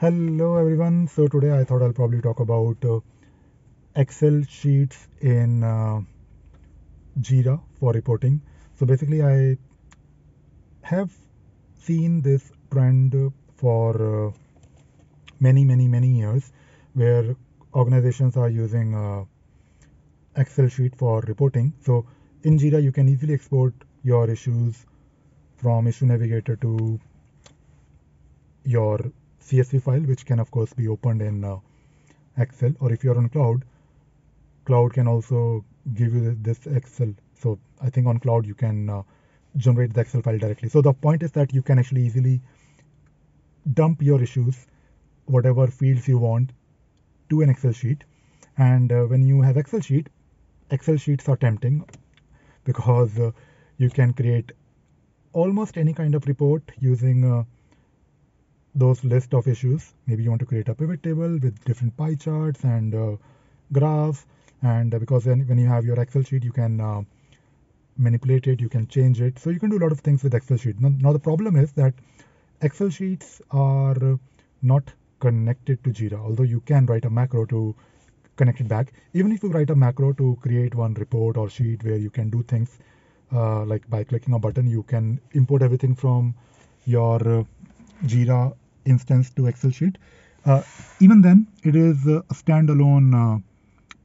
Hello everyone. So today I thought I'll probably talk about uh, Excel sheets in uh, Jira for reporting. So basically I have seen this trend for uh, many many many years where organizations are using uh, Excel sheet for reporting. So in Jira you can easily export your issues from issue navigator to your CSV file, which can of course be opened in uh, Excel, or if you're on cloud, cloud can also give you this Excel. So I think on cloud you can uh, generate the Excel file directly. So the point is that you can actually easily dump your issues, whatever fields you want, to an Excel sheet. And uh, when you have Excel sheet, Excel sheets are tempting because uh, you can create almost any kind of report using uh, those list of issues. Maybe you want to create a pivot table with different pie charts and uh, graphs. And uh, because then when you have your Excel sheet, you can uh, manipulate it, you can change it. So you can do a lot of things with Excel sheet. Now, now the problem is that Excel sheets are not connected to Jira, although you can write a macro to connect it back. Even if you write a macro to create one report or sheet where you can do things uh, like by clicking a button, you can import everything from your uh, Jira instance to Excel sheet. Uh, even then, it is a standalone uh,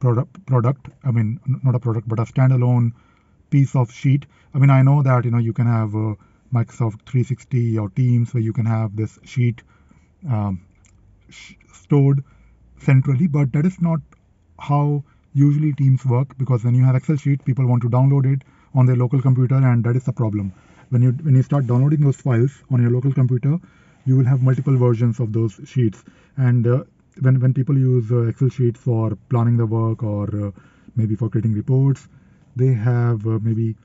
product. Product. I mean, not a product, but a standalone piece of sheet. I mean, I know that you know you can have uh, Microsoft 360 or Teams where you can have this sheet um, sh- stored centrally, but that is not how usually Teams work because when you have Excel sheet, people want to download it on their local computer, and that is the problem. When you when you start downloading those files on your local computer, you will have multiple versions of those sheets. And uh, when when people use uh, Excel sheets for planning the work or uh, maybe for creating reports, they have uh, maybe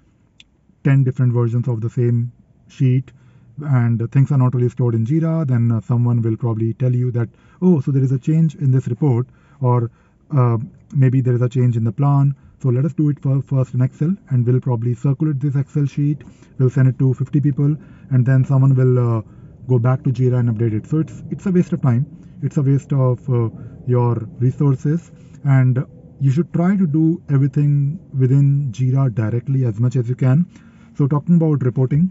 10 different versions of the same sheet and things are not really stored in Jira, then uh, someone will probably tell you that, oh, so there is a change in this report, or maybe there is a change in the plan. So let us do it first in Excel, and we'll probably circulate this Excel sheet. We'll send it to 50 people, and then someone will uh, go back to Jira and update it. So it's it's a waste of time. It's a waste of uh, your resources, and you should try to do everything within Jira directly as much as you can. So talking about reporting,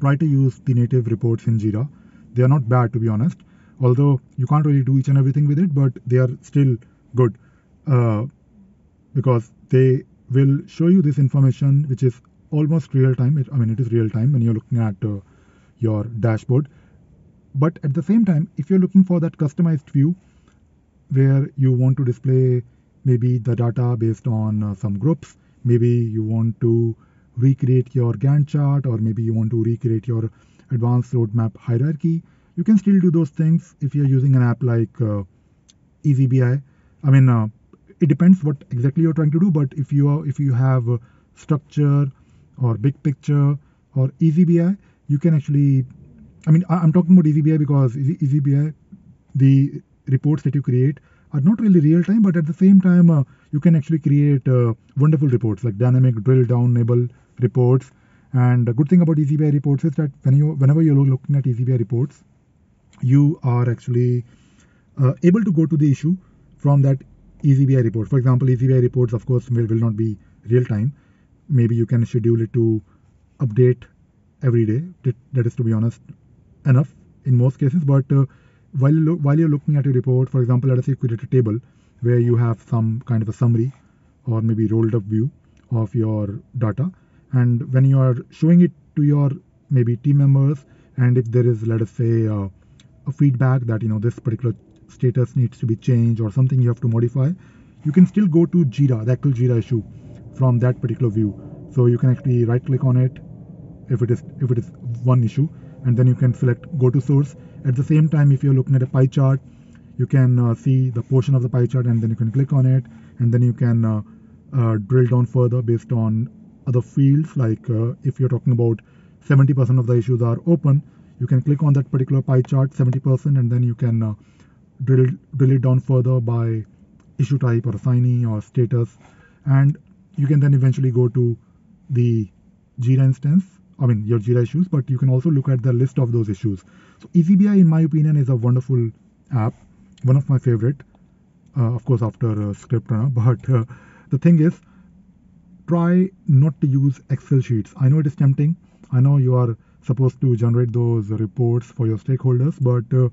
try to use the native reports in Jira. They are not bad to be honest, although you can't really do each and everything with it, but they are still good uh, because they will show you this information which is almost real time. It, I mean, it is real time when you're looking at uh, your dashboard. But at the same time, if you're looking for that customized view where you want to display maybe the data based on uh, some groups, maybe you want to recreate your Gantt chart, or maybe you want to recreate your advanced roadmap hierarchy, you can still do those things if you're using an app like uh, eazyBI. I mean, uh, it depends what exactly you're trying to do, but if you are if you have uh, structure or big picture or eazyBI, you can actually. I mean, I'm talking about eazyBI because eazyBI, the reports that you create are not really real time, but at the same time, uh, you can actually create uh, wonderful reports like dynamic drill down nibble reports. And the good thing about eazyBI reports is that when you, whenever you're looking at eazyBI reports, you are actually uh, able to go to the issue from that eazyBI report. For example, eazyBI reports, of course, will, will not be real time. Maybe you can schedule it to update every day. That, is, to be honest, enough in most cases. But uh, while you while you're looking at a report, for example, let us say you create a table where you have some kind of a summary or maybe rolled up view of your data, and when you are showing it to your maybe team members, and if there is, let us say, uh, a feedback that you know this particular status needs to be changed or something you have to modify, you can still go to Jira, the actual Jira issue from that particular view. So you can actually right click on it if it is if it is one issue and then you can select go to source. At the same time if you're looking at a pie chart you can uh, see the portion of the pie chart and then you can click on it and then you can uh, uh, drill down further based on other fields. Like uh, if you're talking about 70% of the issues are open you can click on that particular pie chart 70% and then you can uh, drill drill it down further by issue type or assignee or status. And you can then eventually go to the Jira instance I mean, your Jira issues, but you can also look at the list of those issues. So eazyBI, in my opinion, is a wonderful app, one of my favorite, uh, of course, after uh, Script. But uh, the thing is, try not to use Excel sheets. I know it is tempting. I know you are supposed to generate those reports for your stakeholders, but uh,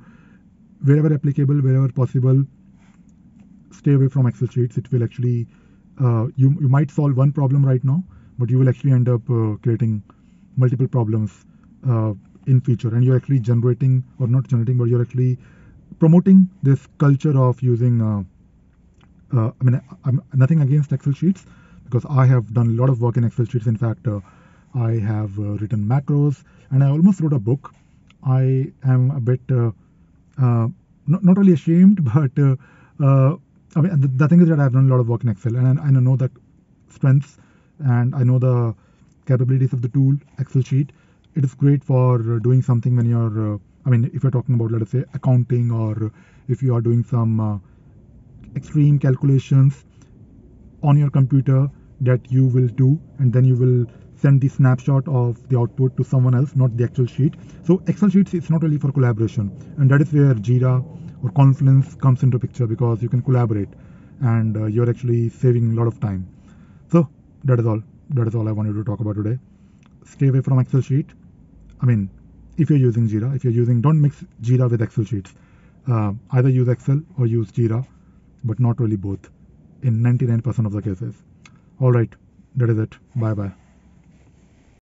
wherever applicable, wherever possible, stay away from Excel sheets. It will actually, uh, you, you might solve one problem right now, but you will actually end up uh, creating multiple problems uh, in future. And you're actually generating or not generating but you're actually promoting this culture of using uh, uh, I mean I'm nothing against Excel sheets because I have done a lot of work in Excel sheets. In fact uh, I have uh, written macros and I almost wrote a book. I am a bit uh, not, not really ashamed but I mean the, the, thing is that I've done a lot of work in Excel and, and I know that strengths and I know the capabilities of the tool Excel sheet. It is great for doing something when you're, uh, I mean, if you're talking about, let us say, accounting or if you are doing some uh, extreme calculations on your computer that you will do and then you will send the snapshot of the output to someone else, not the actual sheet. So Excel sheets, it's not really for collaboration. And that is where Jira or Confluence comes into picture because you can collaborate and uh, you're actually saving a lot of time. So that is all that is all I wanted to talk about today. Stay away from Excel sheet. I mean, if you're using Jira, if you're using, don't mix Jira with Excel sheets. Uh, either use Excel or use Jira, but not really both in 99% of the cases. All right, that is it. Bye bye.